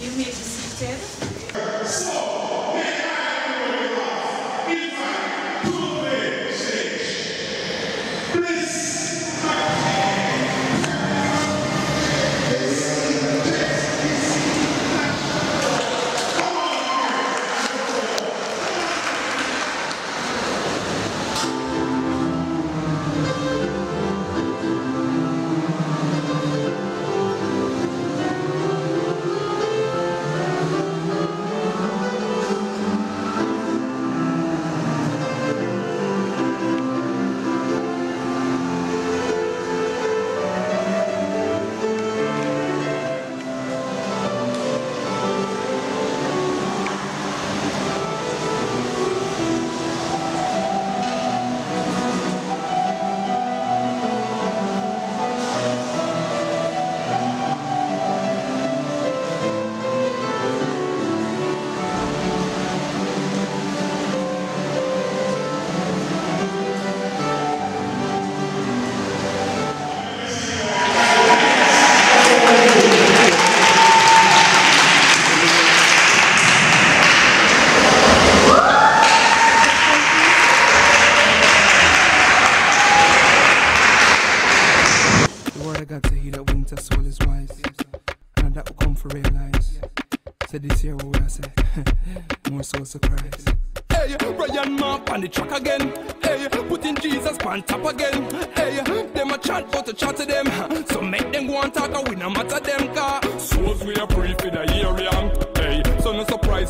You may be seated.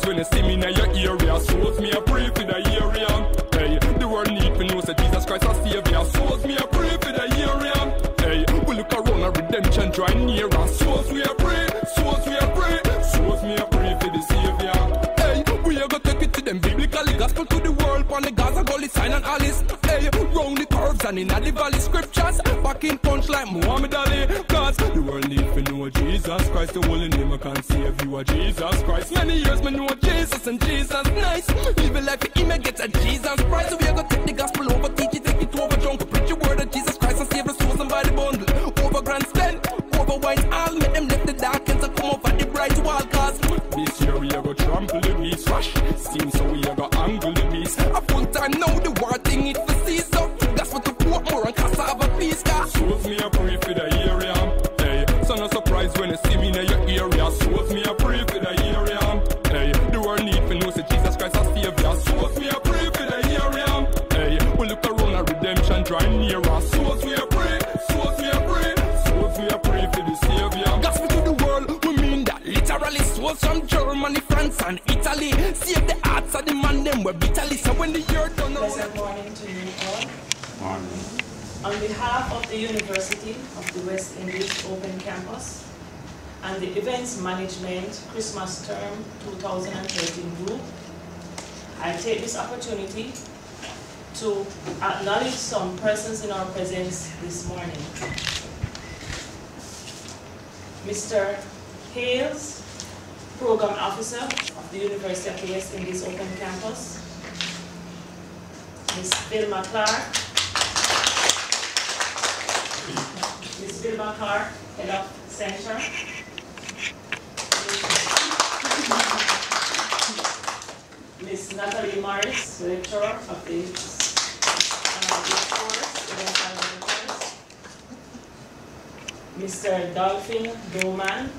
When you see me in your area. Souls me a pray for the area. Hey, the world need to know that Jesus Christ a savior. Souls me a pray for the area. Hey, we look around a redemption drawing nearer. Souls we are pray, souls we are pray, souls me a pray for the Savior. Hey, we are gonna take it to them biblically, gospel to the world, on the Gaza, Gully, sign and Alice. Hey, round the curves and in the valley scriptures, back in punch like Muhammad Ali. Cause the world need Jesus Christ, the holy name I can save you are Jesus Christ. Many years me know Jesus and Jesus nice. Live a life for him and get a Jesus price. So we are gonna take the gospel over, teach it, take it over, drunk, preach the word of Jesus Christ and save the souls and by the bundle. Over grand spend, over wine all, make them left the dark and come over the bright wall. Cause This year we are go trample the beast. Rush, seems so we are go angle the beast. A full time now behalf of the University of the West Indies Open Campus and the Events Management Christmas Term 2013 group, I take this opportunity to acknowledge some persons in our presence this morning. Mr. Hales, Program Officer of the University of the West Indies Open Campus. Ms. Velma Clarke, Ms. Velma Clarke, Head of Center. Ms. Natalie Morris, Lecturer of the uh, Management course. Mr. Dolphin Doman,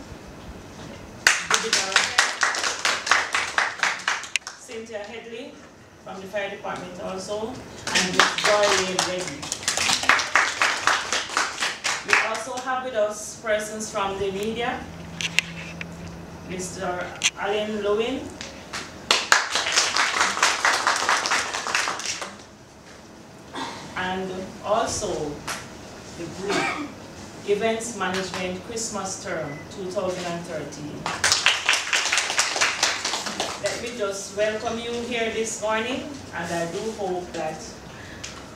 Cynthia Headley from the fire department also, and Ms. Joylene Reddy. We also have with us persons from the media, Mr. Alan Lewin, and also the group Events Management Christmas Term 2013. Let me just welcome you here this morning, and I do hope that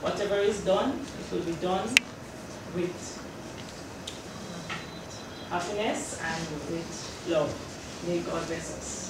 whatever is done, it will be done with happiness and with love. May God bless us.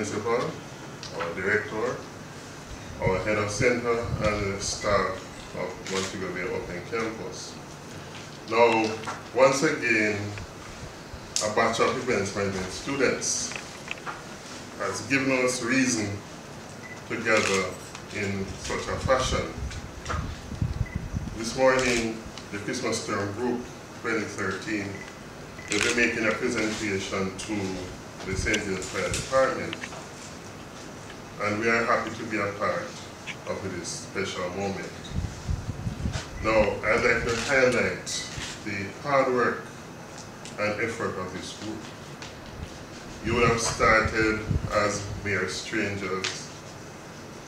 Principal, our director, our head of center, and the staff of Montego Bay Open Campus. Now, once again, a batch of events by the students has given us reason to gather in such a fashion. This morning, the Christmas Term Group 2013 will be making a presentation to the St. James Fire Department. And we are happy to be a part of this special moment. Now, I'd like to highlight the hard work and effort of this group. You would have started as mere strangers,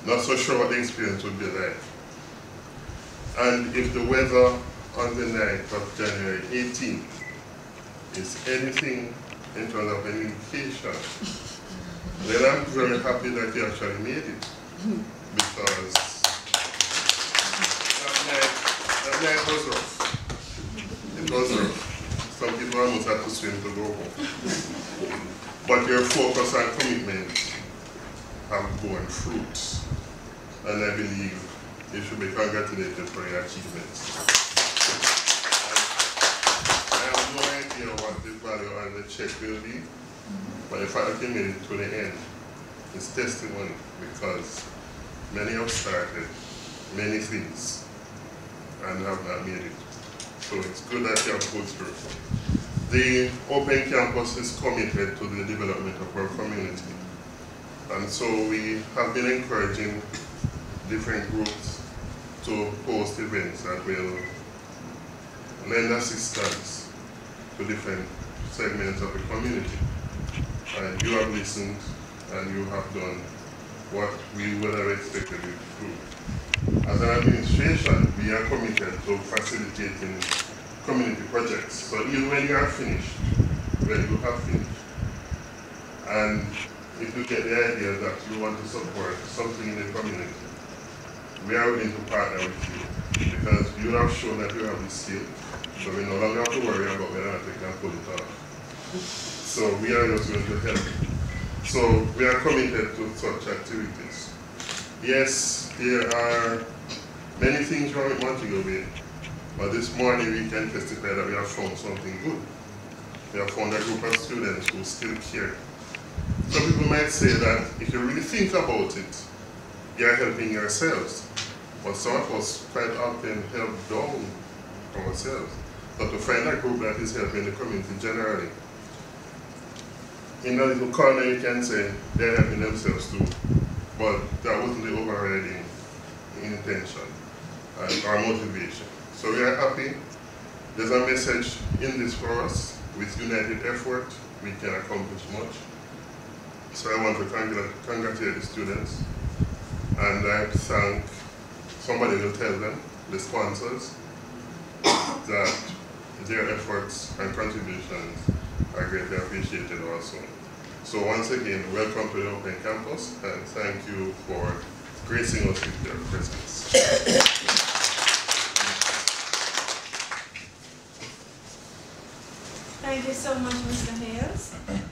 not so sure what the experience would be like. And if the weather on the night of January 18th is anything in terms of an indication, then I'm very happy that you actually made it. Because that night, that night was rough. It was rough. Some people almost had to swim to go home. But your focus and commitment have borne fruit. And I believe you should be congratulated for your achievements. I have know what the value on the check will be, mm-hmm. but the fact that you made it to the end is testimony because many have started many things and have not made it. So it's good that you have pulled through. The Open Campus is committed to the development of our community. And so we have been encouraging different groups to host events that will lend assistance to different segments of the community. And you have listened and you have done what we would have expected you to do. As an administration, we are committed to facilitating community projects. So even when you are finished, when you have finished, and if you get the idea that you want to support something in the community, we are willing to partner with you because you have shown that you have the skill. So we no longer have to worry about whether not can pull it off. So we are just going to help. So we are committed to such activities. Yes, there are many things wrong with Montego but this morning we can testify that we have found something good. We have found a group of students who still care. Some people might say that if you really think about it, you are helping yourselves. But some of us quite often help down ourselves. But to find a group that is helping the community generally, in a little corner you can say they're helping themselves too. But that wasn't the overriding intention and our motivation. So we are happy. There's a message in this for us. With united effort, we can accomplish much. So I want to congratulate the students and I thank, somebody will tell them, the sponsors, that their efforts and contributions are greatly appreciated also. So once again, welcome to the Open Campus and thank you for gracing us with your presence. Thank you so much, Mr. Hales.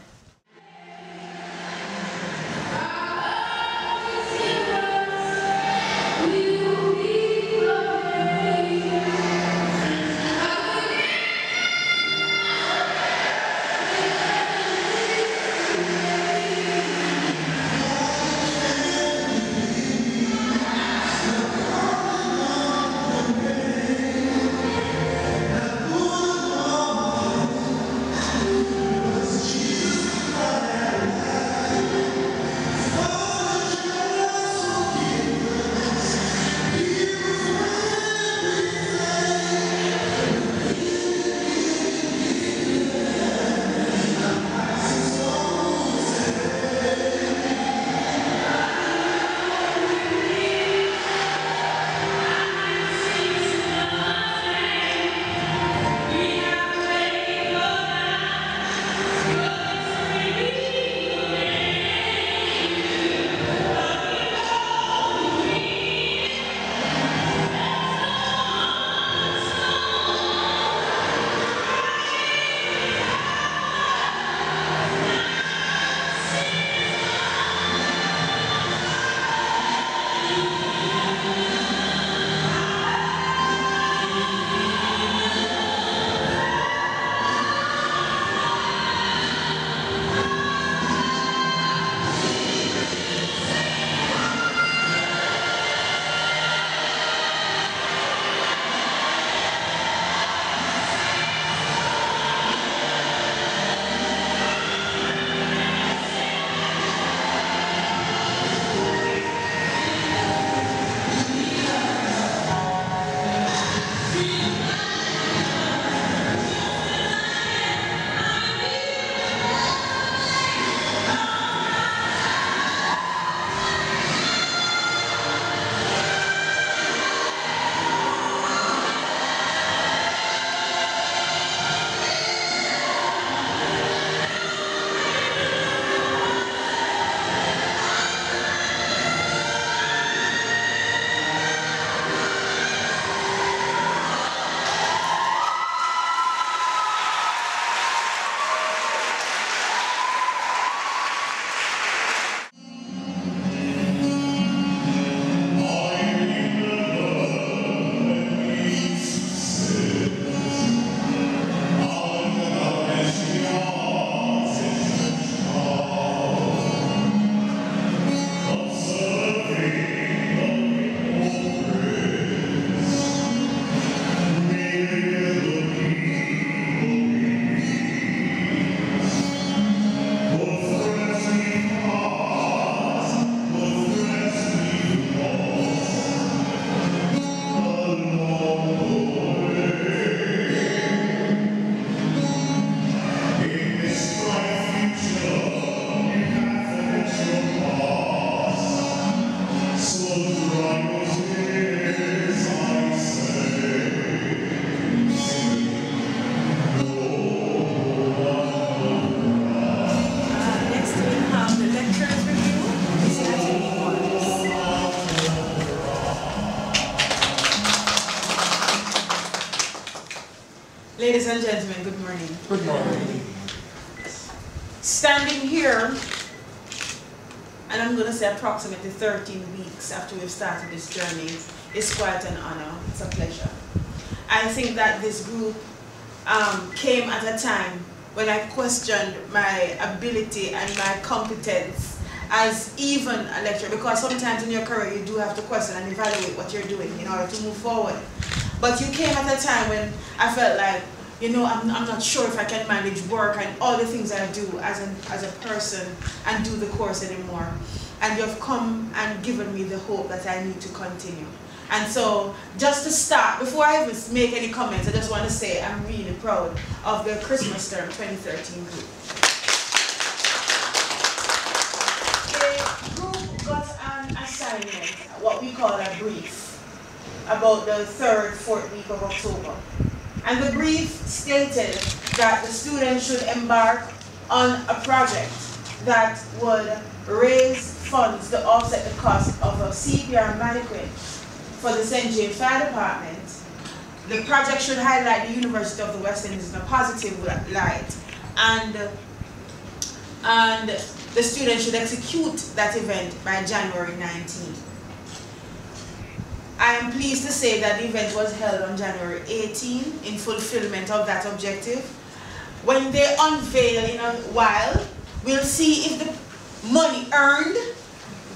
13 weeks after we've started this journey, is quite an honor. It's a pleasure. I think that this group um, came at a time when I questioned my ability and my competence as even a lecturer because sometimes in your career you do have to question and evaluate what you're doing in order to move forward. But you came at a time when I felt like, you know, I'm, I'm not sure if I can manage work and all the things I do as, an, as a person and do the course anymore. And you've come and given me the hope that I need to continue. And so, just to start, before I even make any comments, I just want to say I'm really proud of the Christmas Term 2013 group. The group got an assignment, what we call a brief about the third, fourth week of October. And the brief stated that the students should embark on a project that would raise funds to offset the cost of a CPR mannequin for the St. James Fire Department. The project should highlight the University of the West Indies in a positive light and, and the students should execute that event by January 19. I am pleased to say that the event was held on January 18 in fulfillment of that objective. When they unveil in a while, we'll see if the money earned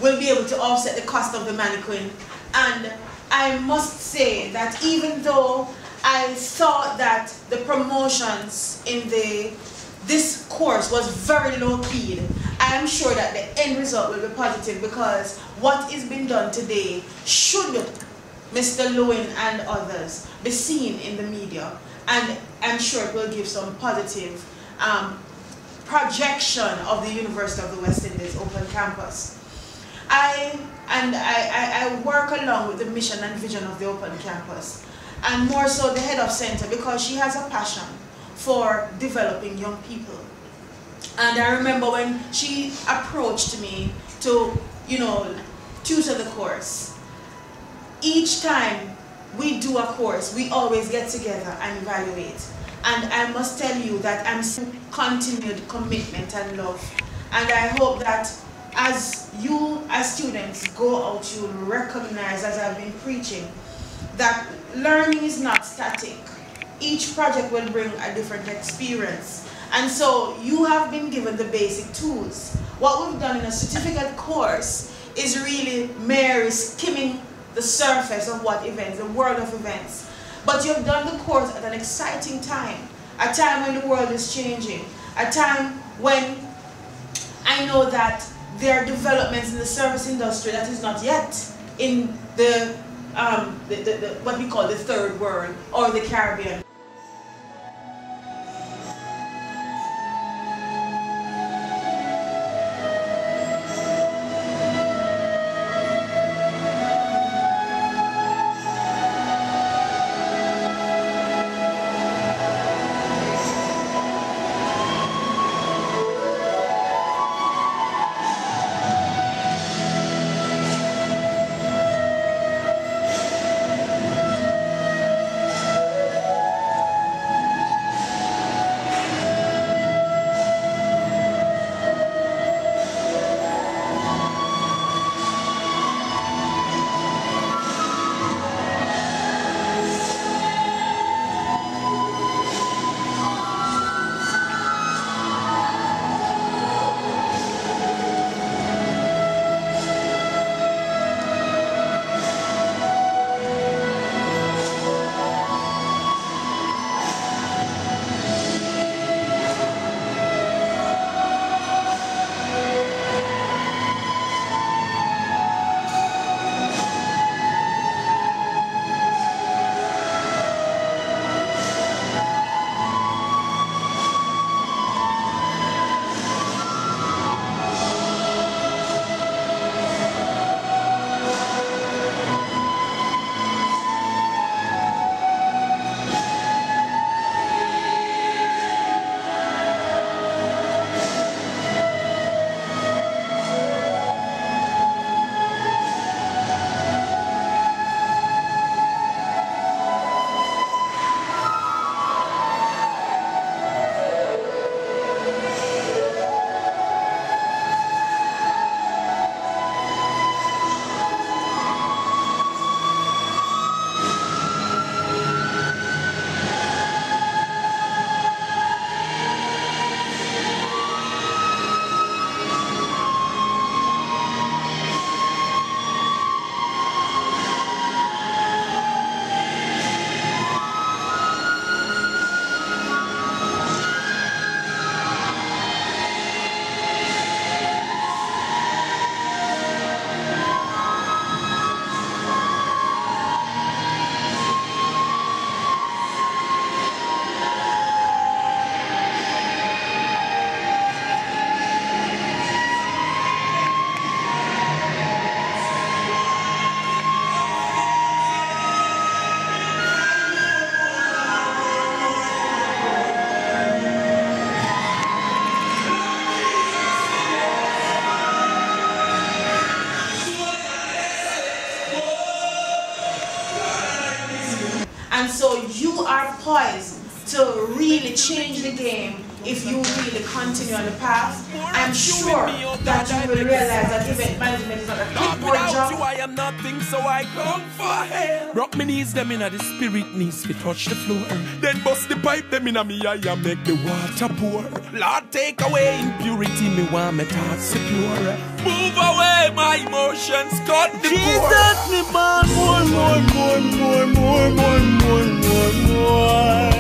will be able to offset the cost of the mannequin. And I must say that even though I thought that the promotions in the this course was very low key, I am sure that the end result will be positive because what is being done today should Mr. Lewin and others be seen in the media. And I'm sure it will give some positive um, projection of the University of the West Indies Open Campus. I, and I, I, I work along with the mission and vision of the Open Campus, and more so the head of center because she has a passion for developing young people. And I remember when she approached me to, you know, tutor the course, each time we do a course, we always get together and evaluate. And I must tell you that I'm continued commitment and love. And I hope that as you, as students, go out, you will recognize, as I've been preaching, that learning is not static. Each project will bring a different experience. And so you have been given the basic tools. What we've done in a certificate course is really Mary skimming the surface of what events, the world of events. But you've done the course at an exciting time, a time when the world is changing, a time when I know that there are developments in the service industry that is not yet in the, um, the, the, the what we call the third world or the Caribbean. And so you are poised to really change the game if you really continue on the path, I'm sure oh, that you will realize that event management is not a clipboard job. You, I am nothing, so I come for help. Rock me knees, them inna the spirit knees to touch the floor. Then bust the pipe, them inna me eye and make the water pour. Lord, take away impurity, me want me thoughts secure. Move away my emotions, cut the Jesus, me born more, more, more, more, more, more, more, more, more.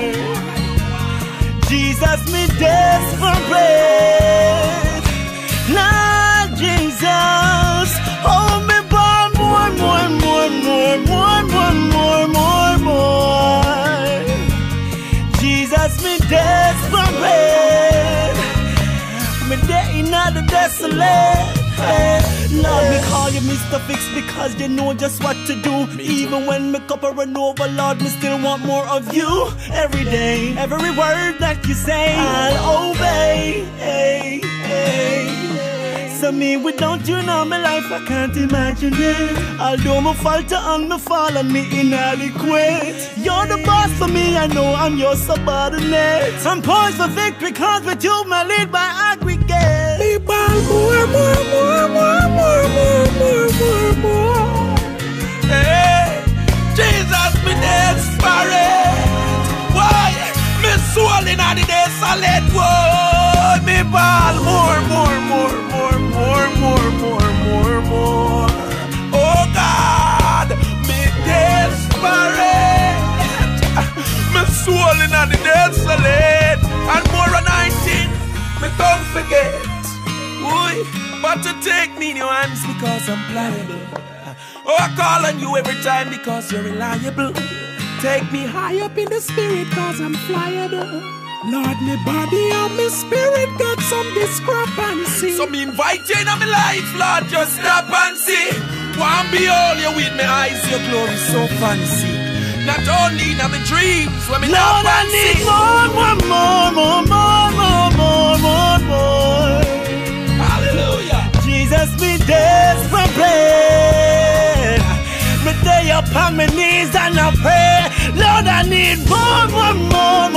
Jesus, me desperate. Jesus, hold me born more, more, more, more, more, more, more, more, more. Jesus, me desperate. Me day desolate. Lord, me call you Mr. Fix because you know just what to do. Even when me cup run over, Lord, me still want more of you. Every day, every word that you say, I'll obey. Hey, hey. So me without you now, my life I can't imagine it. Although me falter and me fall and me inadequate. You're the boss for me, I know I'm your subordinate. I'm poised for victory, cause with you my lead by aggregate. Ball more, more, more, more, more, more, more, more, more. Hey, Jesus, me desperate. Why? Me soul in the desolate. Whoa, me ball more, more, more, more, more, more, more. Oh God, me desperate. Me in the desolate. And more anointing, me don't forget. Boy, but to take me in your hands because I'm pliable. Oh, I call on you every time because you're reliable. Take me high up in the spirit cause I'm flyable. Lord, me body and me spirit got some discrepancy. So me invite you in my life, Lord, just stop and see. One behold you with my eyes, your glory so fancy. Not only in my dreams, when me Lord, not I need more, more, more, more, more, more, more, more, more. Hallelujah. Jesus, me desperate. Me day upon my knees and I pray. Lord, I need more, more, more,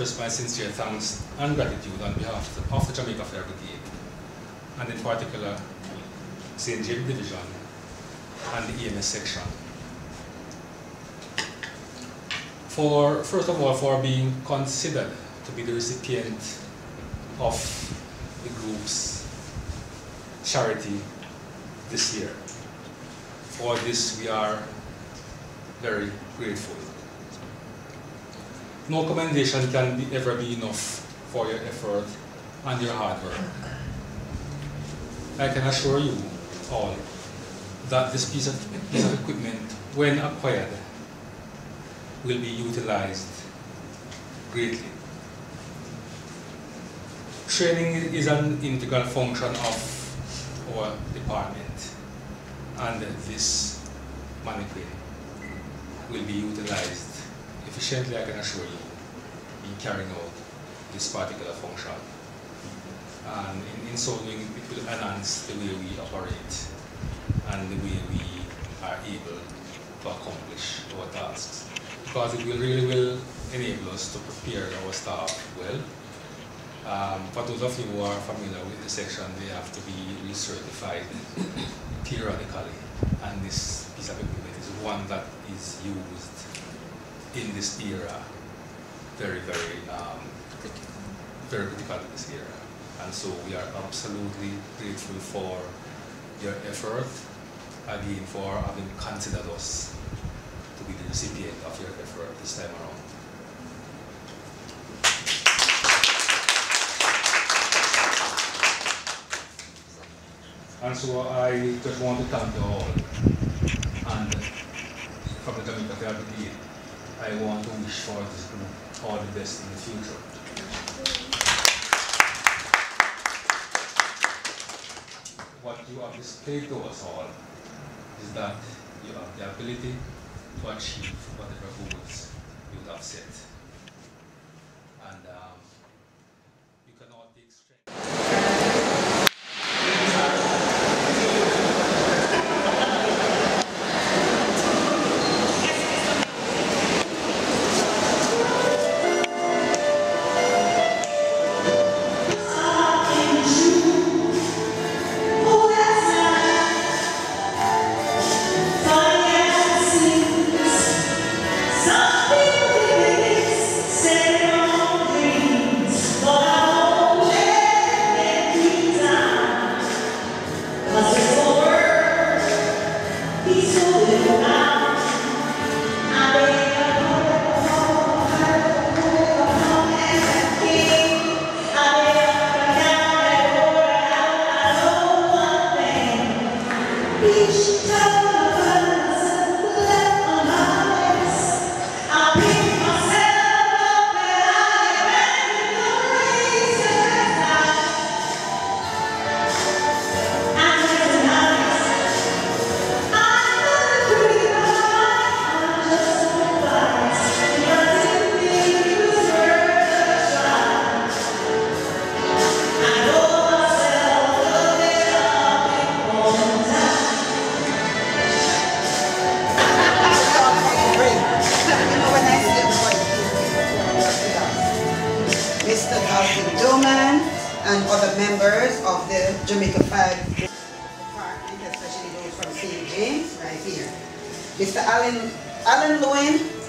express my sincere thanks and gratitude on behalf of the Jamaica Fire Brigade, and in particular, St. James Division and the EMS section. For, first of all, for being considered to be the recipient of the group's charity this year. For this, we are very grateful. No commendation can be, ever be enough for your effort and your hard work. I can assure you all that this piece of, piece of equipment, when acquired, will be utilized greatly. Training is an integral function of our department and this mannequin will be utilized efficiently, I can assure you, in carrying out this particular function. And in, in so doing, it will enhance the way we operate and the way we are able to accomplish our tasks. Because it will really will enable us to prepare our staff well. Um, for those of you who are familiar with the section, they have to be recertified periodically. And this piece of equipment is one that is used in this era very, very, um, very critical in this era. And so we are absolutely grateful for your effort, again, for having considered us to be the recipient of your effort this time around. And so I just want to thank you all. And from the Jamaica Brigade, I want to wish for this group all the best in the future. What you have displayed to us all is that you have the ability to achieve whatever goals you have set. And um,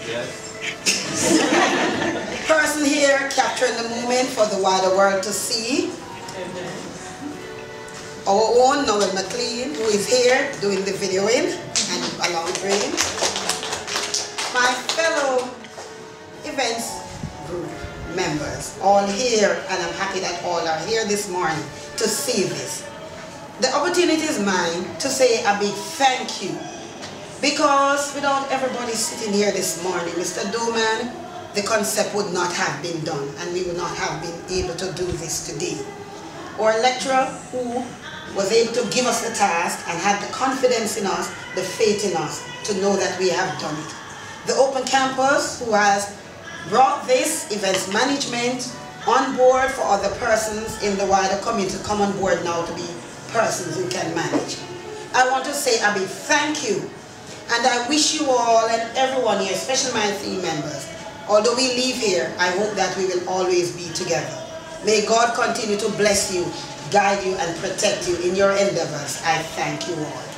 Yes. person here capturing the moment for the wider world to see. Amen. Our own Noel McLean, who is here doing the videoing and along him. My fellow events group members, all here, and I'm happy that all are here this morning to see this. The opportunity is mine to say a big thank you because without everybody sitting here this morning, Mr. Doman, the concept would not have been done and we would not have been able to do this today. Our lecturer who was able to give us the task and had the confidence in us, the faith in us to know that we have done it. the Open Campus who has brought this events management on board for other persons in the wider community to come on board now to be persons who can manage. I want to say a big thank you and I wish you all and everyone here, especially my team members, although we leave here, I hope that we will always be together. May God continue to bless you, guide you, and protect you in your endeavors. I thank you all.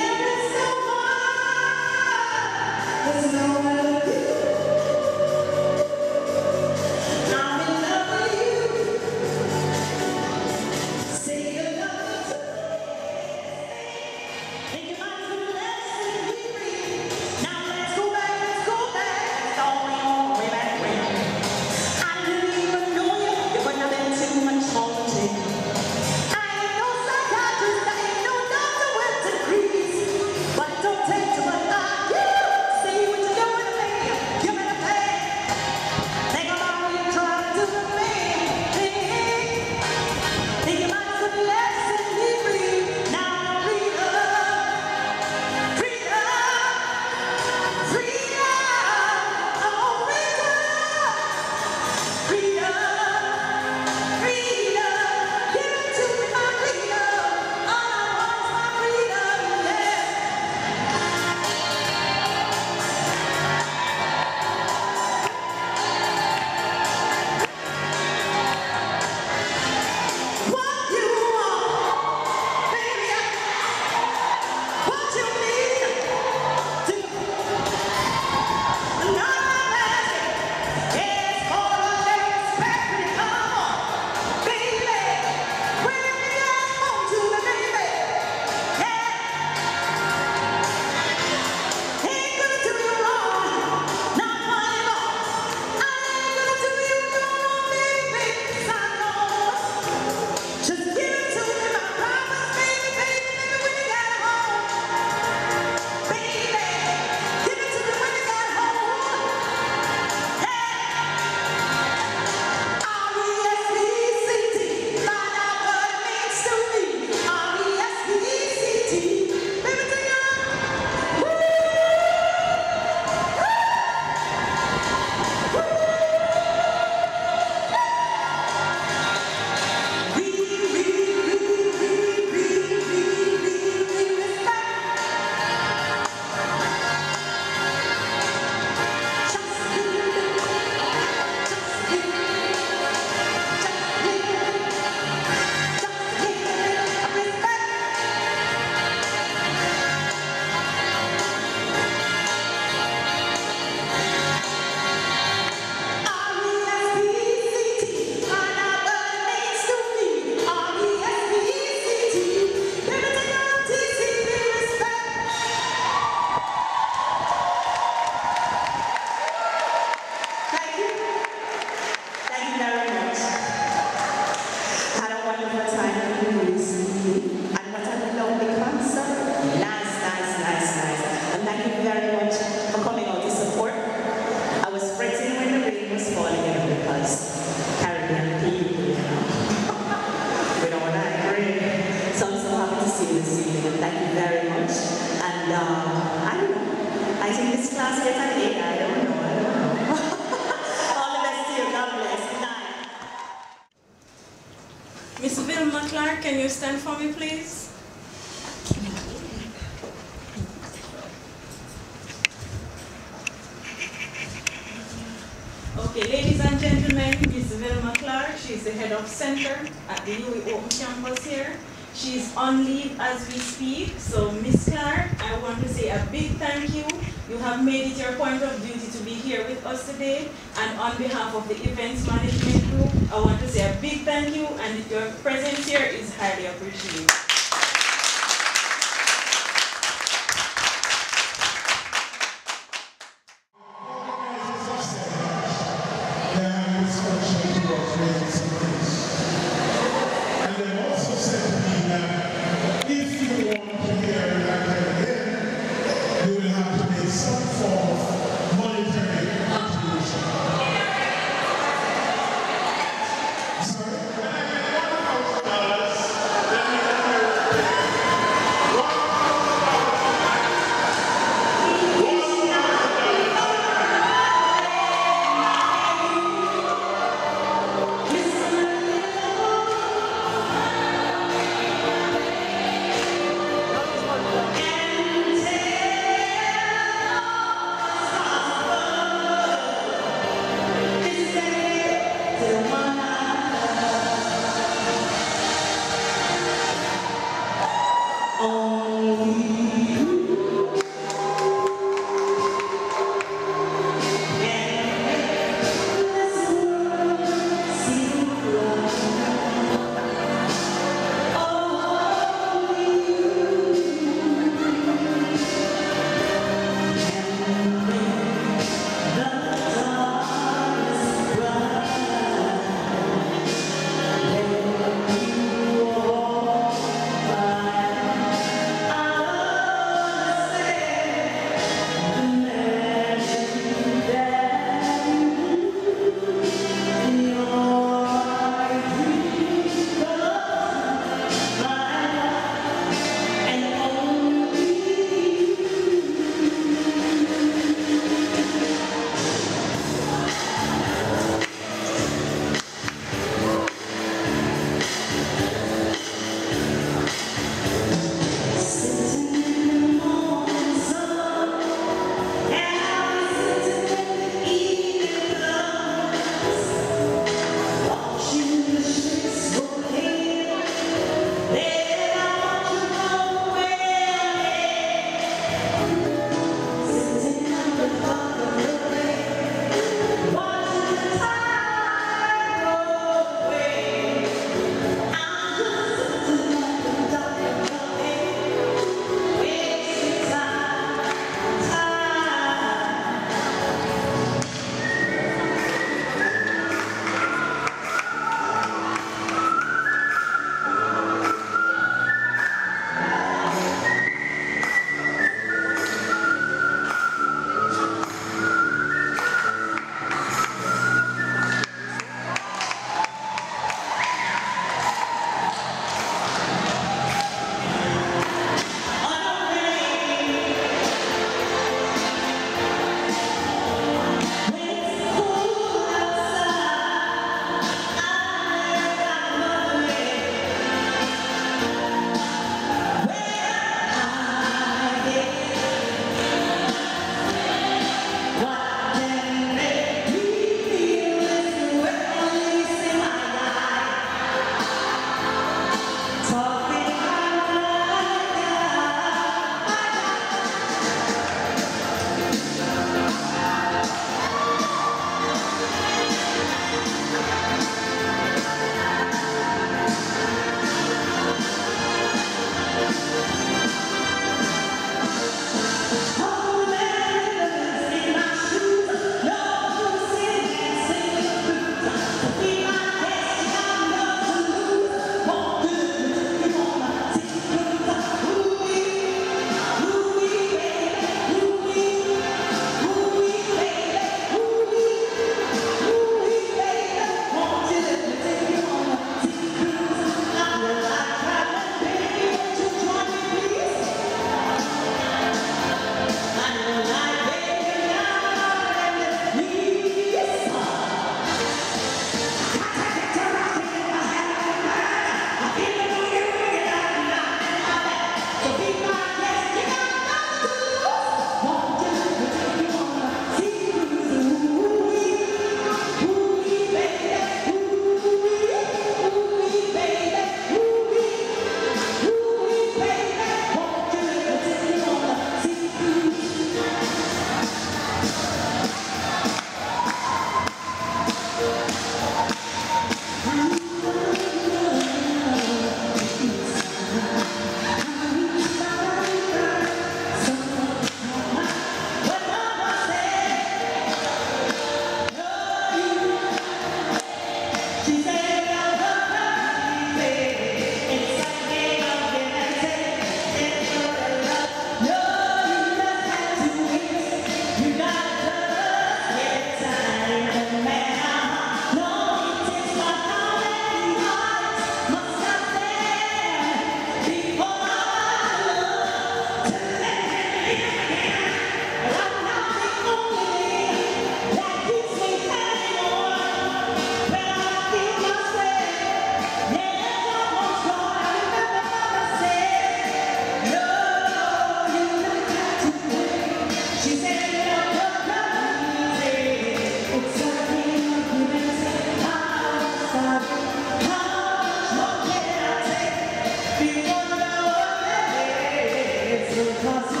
You're